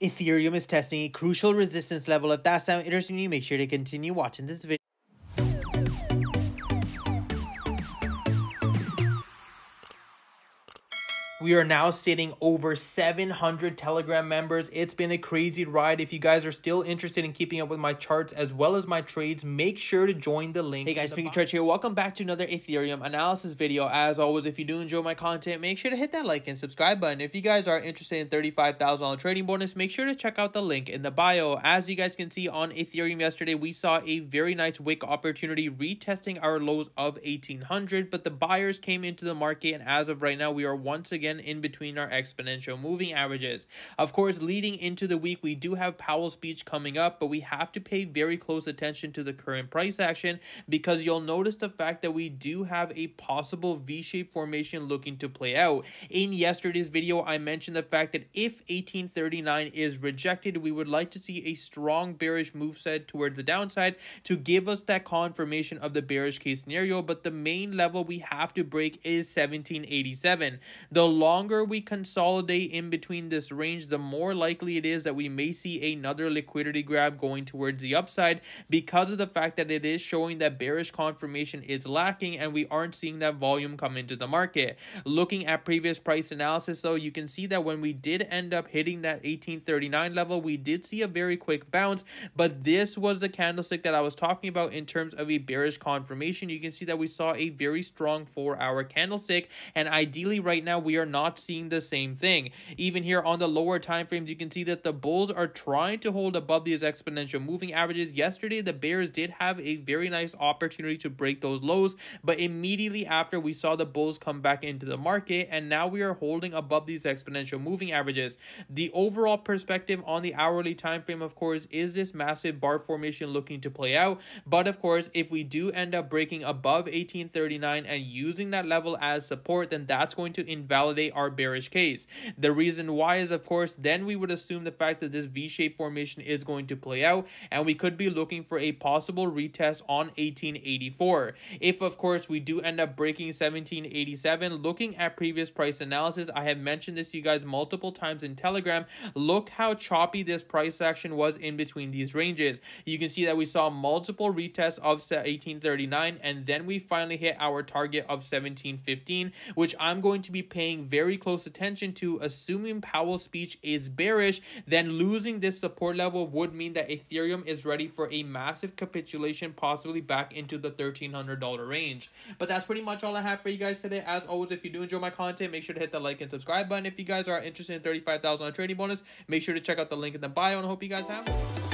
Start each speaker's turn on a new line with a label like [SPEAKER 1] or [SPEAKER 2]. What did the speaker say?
[SPEAKER 1] Ethereum is testing a crucial resistance level. If that sounds interesting to you, make sure to continue watching this video. We are now sitting over 700 Telegram members. It's been a crazy ride. If you guys are still interested in keeping up with my charts as well as my trades, make sure to join the link. Hey guys, Pingu Charts here. Welcome back to another Ethereum analysis video. As always, if you do enjoy my content, make sure to hit that like and subscribe button. If you guys are interested in $35,000 trading bonus, make sure to check out the link in the bio. As you guys can see on Ethereum yesterday, we saw a very nice wick opportunity retesting our lows of 1800, but the buyers came into the market and as of right now, we are once again again in between our exponential moving averages. Of course, leading into the week, we do have Powell's speech coming up, but we have to pay very close attention to the current price action because you'll notice the fact that we do have a possible V-shaped formation looking to play out. In yesterday's video, I mentioned the fact that if 1839 is rejected, we would like to see a strong bearish move set towards the downside to give us that confirmation of the bearish case scenario, but the main level we have to break is 1787. The longer we consolidate in between this range, the more likely it is that we may see another liquidity grab going towards the upside because of the fact that it is showing that bearish confirmation is lacking and we aren't seeing that volume come into the market. Looking at previous price analysis though, you can see that when we did end up hitting that 1839 level, we did see a very quick bounce, but this was the candlestick that I was talking about in terms of a bearish confirmation. You can see that we saw a very strong four hour candlestick and ideally right now we are not seeing the same thing. Even here on the lower time frames, you can see that the bulls are trying to hold above these exponential moving averages. Yesterday, the bears did have a very nice opportunity to break those lows, but immediately after we saw the bulls come back into the market, and now we are holding above these exponential moving averages. The overall perspective on the hourly time frame, of course, is this massive bar formation looking to play out. But of course, if we do end up breaking above 1839 and using that level as support, then that's going to invalidate validate our bearish case. The reason why is, of course, then we would assume the fact that this V-shaped formation is going to play out, and we could be looking for a possible retest on 1884. If, of course, we do end up breaking 1787, looking at previous price analysis, I have mentioned this to you guys multiple times in Telegram. Look how choppy this price action was in between these ranges. You can see that we saw multiple retests of 1839, and then we finally hit our target of 1715, which I'm going to be paying very close attention to, assuming Powell's speech is bearish, then losing this support level would mean that Ethereum is ready for a massive capitulation, possibly back into the $1,300 range. But that's pretty much all I have for you guys today. As always, if you do enjoy my content, make sure to hit the like and subscribe button. If you guys are interested in $35,000 trading bonus, make sure to check out the link in the bio, and hope you guys have